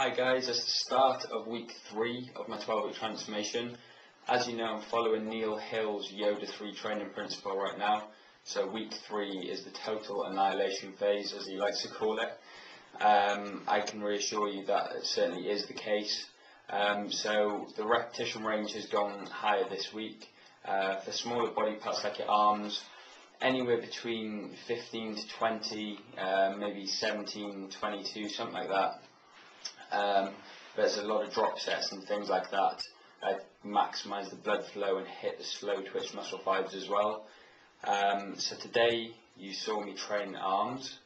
Hi guys, it's the start of week three of my 12 week transformation. As you know, I'm following Neil Hill's Yoda 3 training principle right now. So week three is the total annihilation phase, as he likes to call it. Um, I can reassure you that it certainly is the case. Um, so the repetition range has gone higher this week. Uh, for smaller body parts like your arms, anywhere between 15 to 20, uh, maybe 17, 22, something like that. Um, there's a lot of drop sets and things like that. I maximise the blood flow and hit the slow twitch muscle fibers as well. Um, so today you saw me train arms.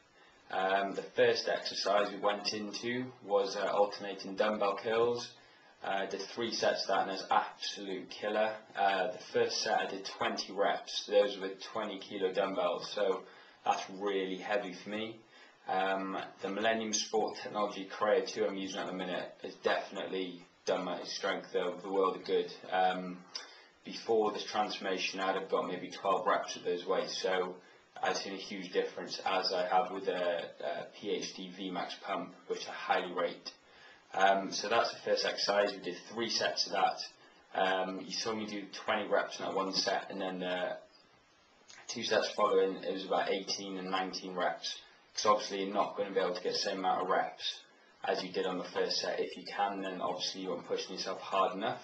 Um, the first exercise we went into was uh, alternating dumbbell curls. I uh, did three sets of that and it was absolute killer. Uh, the first set I did 20 reps, those with 20 kilo dumbbells, so that's really heavy for me. Um, the Millennium Sport Technology Creo 2 I'm using at the minute has definitely done my strength the, the world of good. Um, before this transformation I'd have got maybe 12 reps of those weights, so I've seen a huge difference as I have with a, a PhD VMAX pump, which I highly rate. Um, so that's the first exercise. We did three sets of that. Um, you saw me do 20 reps in that one set, and then two sets following, it was about 18 and 19 reps. Because obviously you're not going to be able to get the same amount of reps as you did on the first set. If you can, then obviously you aren't pushing yourself hard enough.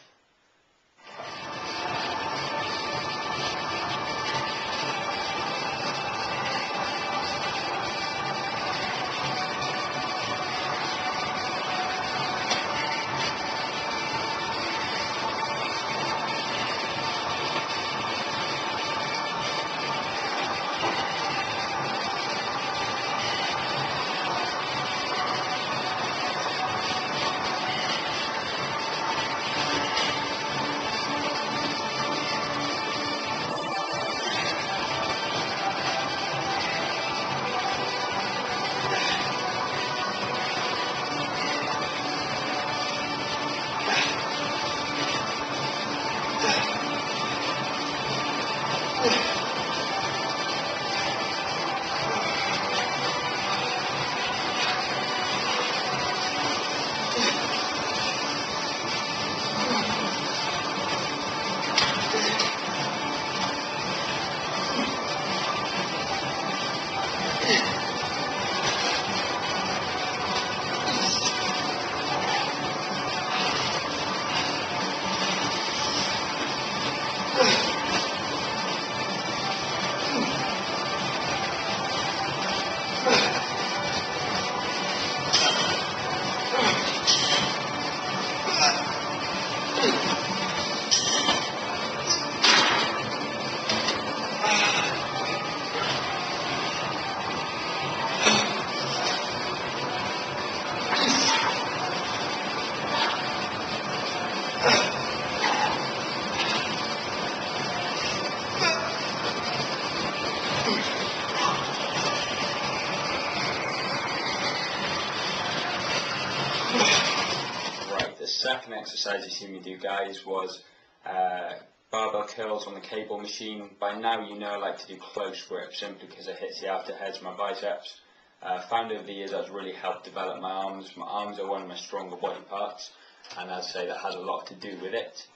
Second exercise you see me do, guys, was uh, barbell curls on the cable machine. By now you know I like to do close grip simply because it hits the outer heads of my biceps. Uh, found over the years that's really helped develop my arms. My arms are one of my stronger body parts and I'd say that has a lot to do with it.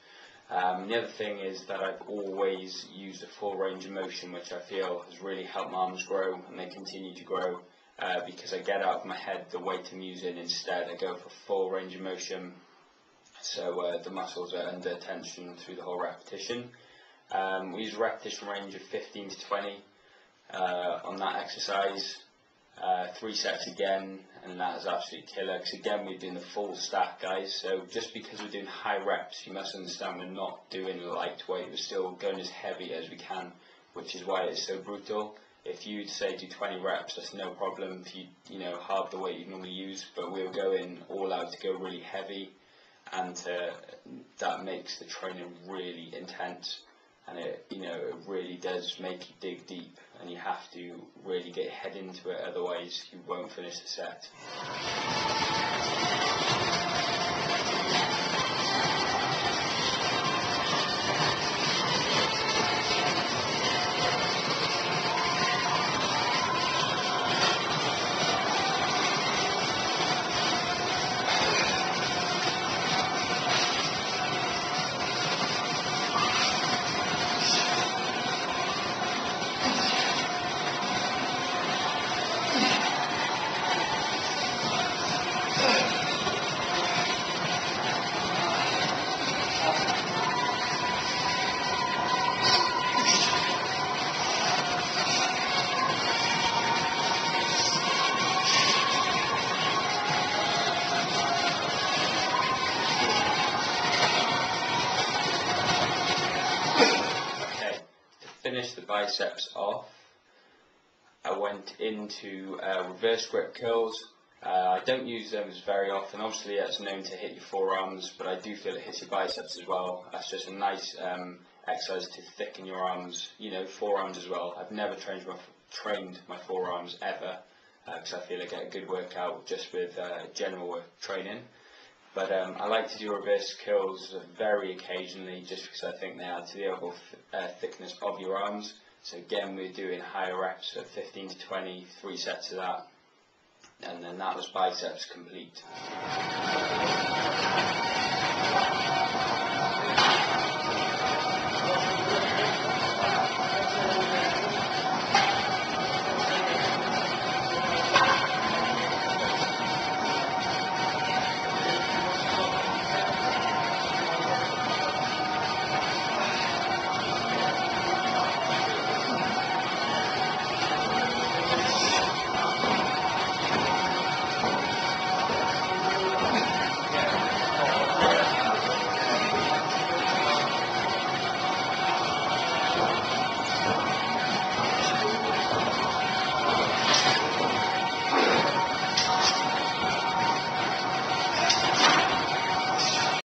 Um, the other thing is that I've always used a full range of motion which I feel has really helped my arms grow and they continue to grow uh, because I get out of my head the weight I'm using instead I go for full range of motion so uh, the muscles are under tension through the whole repetition. Um, we use a repetition range of 15 to 20 uh, on that exercise. Uh, three sets again, and that is absolutely killer. Because again, we're doing the full stack, guys. So just because we're doing high reps, you must understand we're not doing lightweight. We're still going as heavy as we can, which is why it's so brutal. If you'd say do 20 reps, that's no problem. If you you know half the weight you normally use, but we're going all out to go really heavy and uh, that makes the training really intense and it you know it really does make you dig deep and you have to really get head into it otherwise you won't finish the set. Biceps off. I went into uh, reverse grip curls. Uh, I don't use those very often. Obviously, it's known to hit your forearms, but I do feel it hits your biceps as well. That's just a nice um, exercise to thicken your arms, you know, forearms as well. I've never trained my, trained my forearms ever because uh, I feel I get a good workout just with uh, general training. But um, I like to do reverse curls very occasionally just because I think they add to the overall th uh, thickness of your arms. So again, we're doing higher reps of 15 to 20, three sets of that. And then that was biceps complete.